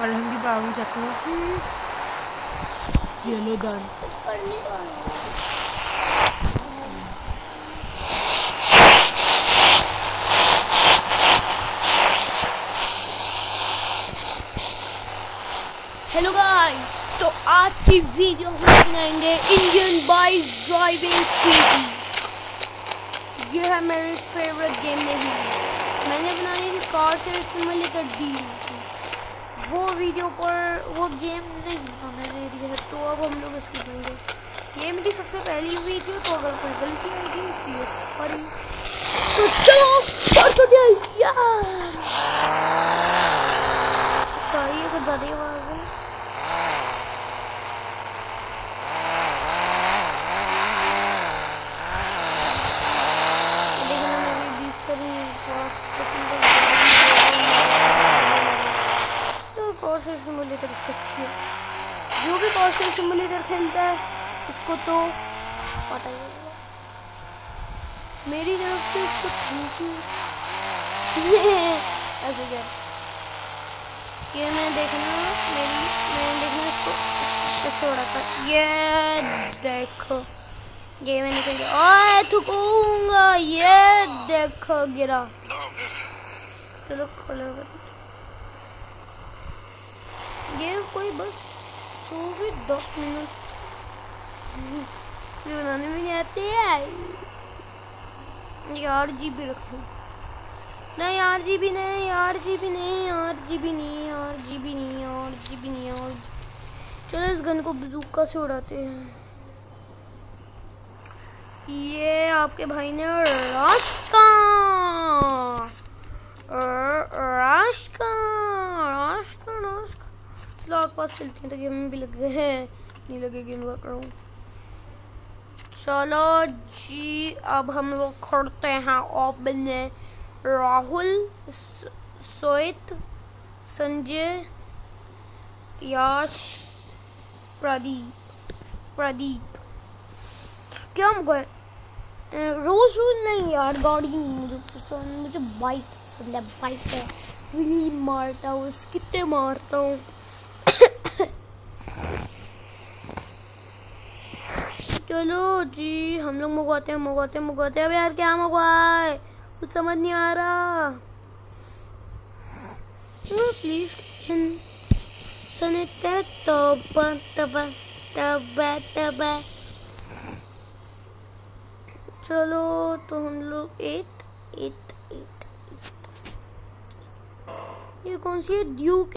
और हम भी भाग जाते हैं। पा रहा हेलो गाइस तो आज की वीडियो हम बनाएँगे इंडियन बाइक ड्राइविंग थ्री ये है मेरी फेवरेट गेम नहीं मैंने बनाई थी कार से सिमुलेटर डी वो वीडियो पर, वो गेम नहीं रही है तो अब हम लोग इसकी बनाएँगे ये मेरी सबसे पहली वीडियो तो अगर कोई गलती आएगी उसकी लिए सॉरी तो चलो यार सॉरी ये कुछ ज़्यादा ही आवाज़ है देखना मेरी बीस करी कौशल सिमुलेटर सच्ची है जो भी कौशल सिमुलेटर खेलता है उसको तो पता ही होगा मेरी तरफ़ से उसको थैंक यू ऐसे क्या? ये मैं देखना, मेरी, मैं देखना इसको कैसे उड़ाता ये देखो, ये मैंने निकल गया। ओए थूकूँगा ये देखो, गिरा। चलो कर ये कोई बस सो भी दस मिनट। ये बनाने में नहीं आते यार। जी भी रख। लो नहीं यार जी भी नहीं यार जी भी नहीं यार जी भी नहीं यार जी भी नहीं यार जी भी नहीं यार चलो इस गन को बजूका से उड़ाते हैं। ये आपके भाई ने रश का। रश का। चलो पास चलते हैं तो गेम भी लग गए हैं। नहीं लगे गेम का करूँ। चलो जी, अब हम लोग खड़ते हैं अपने राहुल सोहित, संजय, यश, प्रदीप। प्रदीप। क्या हम गए? रोज रोज नहीं यार, गाड़ी नहीं, मुझे पसंद, मुझे बाइक पसंद है बाइक है। मारता हूँ कितने मारता हूँ। चलो जी, हम लोग मंगवाते हैं मंगवाते हैं मंगवाते हैं। अब यार क्या मंगवाए? कुछ समझ नहीं आ रहा। प्लीज़ किचन सुनते तब तब तब तब चलो तो हम लोग एट एट एट ये कौन सी है? ड्यूक